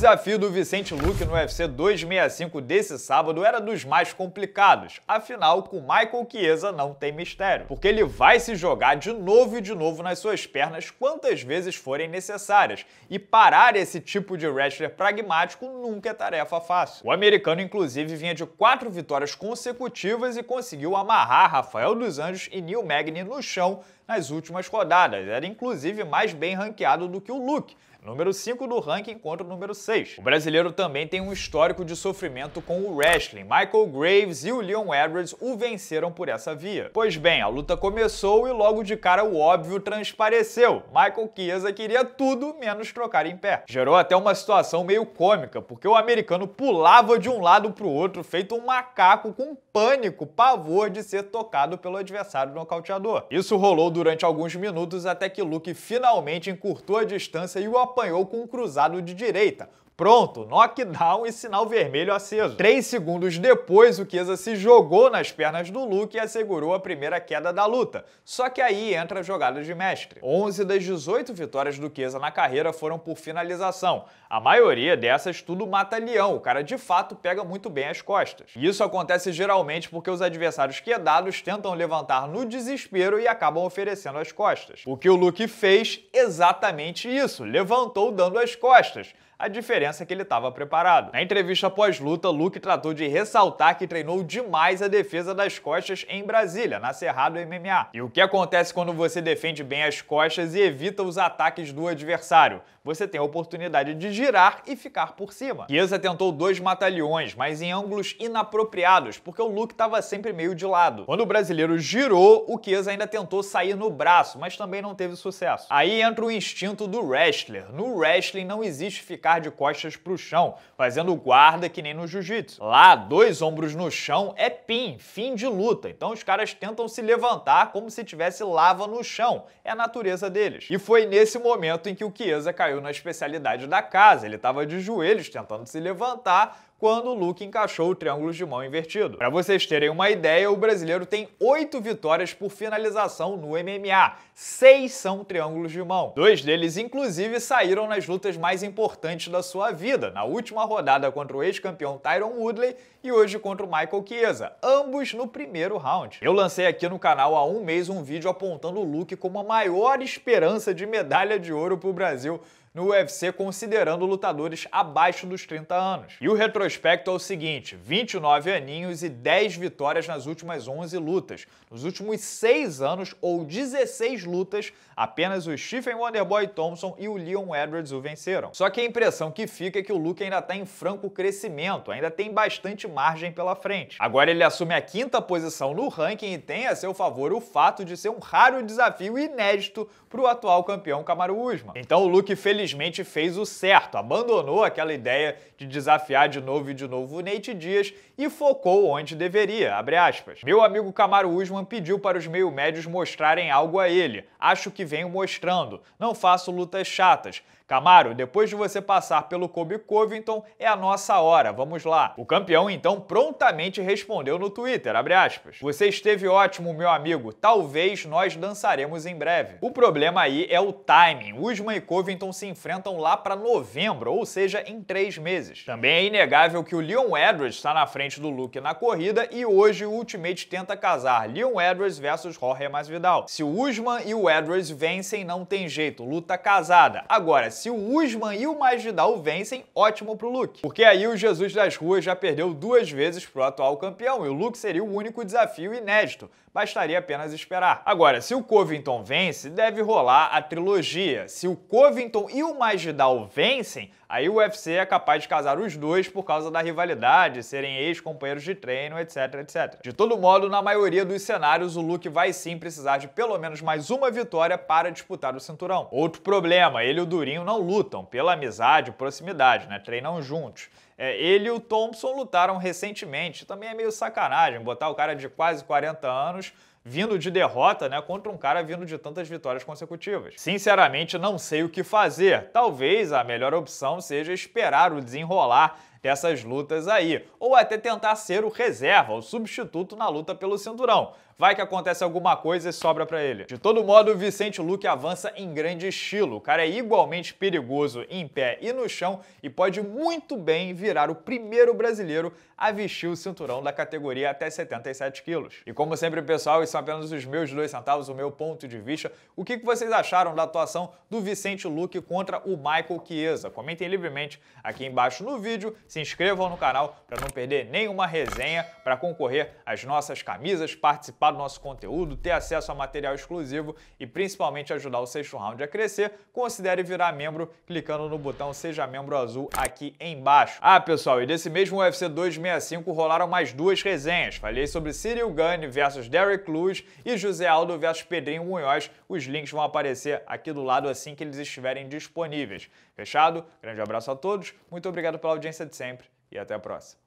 desafio do Vicente Luque no UFC 265 desse sábado era dos mais complicados. Afinal, com Michael Chiesa não tem mistério, porque ele vai se jogar de novo e de novo nas suas pernas quantas vezes forem necessárias. E parar esse tipo de wrestler pragmático nunca é tarefa fácil. O americano, inclusive, vinha de quatro vitórias consecutivas e conseguiu amarrar Rafael dos Anjos e Neil Magny no chão nas últimas rodadas. Era inclusive mais bem ranqueado do que o Luke número 5 do ranking contra o número 6. O brasileiro também tem um histórico de sofrimento com o wrestling. Michael Graves e o Leon Edwards o venceram por essa via. Pois bem, a luta começou e logo de cara o óbvio transpareceu. Michael Chiesa queria tudo menos trocar em pé. Gerou até uma situação meio cômica, porque o americano pulava de um lado para o outro feito um macaco com pânico, pavor de ser tocado pelo adversário nocauteador. Isso rolou durante alguns minutos até que Luke finalmente encurtou a distância e o apanhou com um cruzado de direita, Pronto, knockdown e sinal vermelho aceso. Três segundos depois, o Chiesa se jogou nas pernas do Luke e assegurou a primeira queda da luta. Só que aí entra a jogada de mestre. 11 das 18 vitórias do Chiesa na carreira foram por finalização. A maioria dessas tudo mata-leão, o cara de fato pega muito bem as costas. E isso acontece geralmente porque os adversários quedados tentam levantar no desespero e acabam oferecendo as costas. O que o Luke fez? Exatamente isso, levantou dando as costas. A diferença é que ele estava preparado. Na entrevista pós-luta, Luke tratou de ressaltar que treinou demais a defesa das costas em Brasília, na Cerrado MMA. E o que acontece quando você defende bem as costas e evita os ataques do adversário? Você tem a oportunidade de girar e ficar por cima. Chiesa tentou dois matalhões, mas em ângulos inapropriados, porque o Luke estava sempre meio de lado. Quando o brasileiro girou, o Chiesa ainda tentou sair no braço, mas também não teve sucesso. Aí entra o instinto do wrestler. No wrestling não existe ficar ficar de costas para o chão, fazendo guarda que nem no jiu-jitsu. Lá, dois ombros no chão é pin, fim de luta. Então os caras tentam se levantar como se tivesse lava no chão. É a natureza deles. E foi nesse momento em que o Chiesa caiu na especialidade da casa. Ele estava de joelhos tentando se levantar quando o Luke encaixou o triângulo de mão invertido. Para vocês terem uma ideia, o brasileiro tem oito vitórias por finalização no MMA. Seis são triângulos de mão. Dois deles, inclusive, saíram nas lutas mais importantes da sua vida, na última rodada contra o ex-campeão Tyron Woodley e hoje contra o Michael Chiesa, ambos no primeiro round. Eu lancei aqui no canal há um mês um vídeo apontando o Luke como a maior esperança de medalha de ouro para o Brasil no UFC considerando lutadores abaixo dos 30 anos. E o retrospecto é o seguinte: 29 aninhos e 10 vitórias nas últimas 11 lutas. Nos últimos 6 anos ou 16 lutas, apenas o Stephen Wonderboy Thompson e o Leon Edwards o venceram. Só que a impressão que fica é que o Luke ainda está em franco crescimento, ainda tem bastante margem pela frente. Agora ele assume a quinta posição no ranking e tem a seu favor o fato de ser um raro desafio inédito para o atual campeão Kamaru Usman. Então o Luke feliz infelizmente fez o certo, abandonou aquela ideia de desafiar de novo e de novo o Nate Dias e focou onde deveria, Meu amigo Camaro Usman pediu para os meio-médios mostrarem algo a ele. Acho que venho mostrando. Não faço lutas chatas. Camaro, depois de você passar pelo Kobe Covington, é a nossa hora, vamos lá. O campeão então prontamente respondeu no Twitter, Você esteve ótimo, meu amigo, talvez nós dançaremos em breve. O problema aí é o timing. Usman e Covington se enfrentam lá para novembro, ou seja, em três meses. Também é inegável que o Leon Edwards está na frente do Luke na corrida e hoje o Ultimate tenta casar Leon Edwards versus Jorge Masvidal. Se o Usman e o Edwards vencem, não tem jeito, luta casada. Agora, se o Usman e o Masvidal vencem, ótimo pro Luke. Porque aí o Jesus das ruas já perdeu duas vezes pro atual campeão e o Luke seria o único desafio inédito. Bastaria apenas esperar. Agora, se o Covington vence, deve rolar a trilogia. Se o Covington e o Masvidal vencem, aí o UFC é capaz de casar os dois por causa da rivalidade, serem ex-companheiros de treino, etc, etc. De todo modo, na maioria dos cenários, o Luke vai sim precisar de pelo menos mais uma vitória para disputar o cinturão. Outro problema, ele e o Durinho não lutam pela amizade proximidade, né? Treinam juntos. É, ele e o Thompson lutaram recentemente. Também é meio sacanagem botar o cara de quase 40 anos vindo de derrota, né, contra um cara vindo de tantas vitórias consecutivas. Sinceramente, não sei o que fazer. Talvez a melhor opção seja esperar o desenrolar dessas lutas aí, ou até tentar ser o reserva, o substituto na luta pelo cinturão. vai que acontece alguma coisa e sobra para ele. De todo modo, o Vicente Luque avança em grande estilo. O cara é igualmente perigoso em pé e no chão e pode muito bem virar o primeiro brasileiro a vestir o cinturão da categoria até 77 quilos. E como sempre, pessoal, isso são apenas os meus dois centavos, o meu ponto de vista. O que vocês acharam da atuação do Vicente Luque contra o Michael Chiesa? Comentem livremente aqui embaixo no vídeo, se inscrevam no canal para não perder nenhuma resenha, para concorrer às nossas camisas, participar do nosso conteúdo, ter acesso a material exclusivo e principalmente ajudar o sexto round a crescer, considere virar membro clicando no botão Seja Membro Azul aqui embaixo. Ah, pessoal, e desse mesmo UFC 265 rolaram mais duas resenhas. Falei sobre Cyril Gane versus Derek Lewis e José Aldo versus Pedrinho Munhoz. Os links vão aparecer aqui do lado assim que eles estiverem disponíveis. Fechado? Grande abraço a todos, muito obrigado pela audiência de sempre e até a próxima.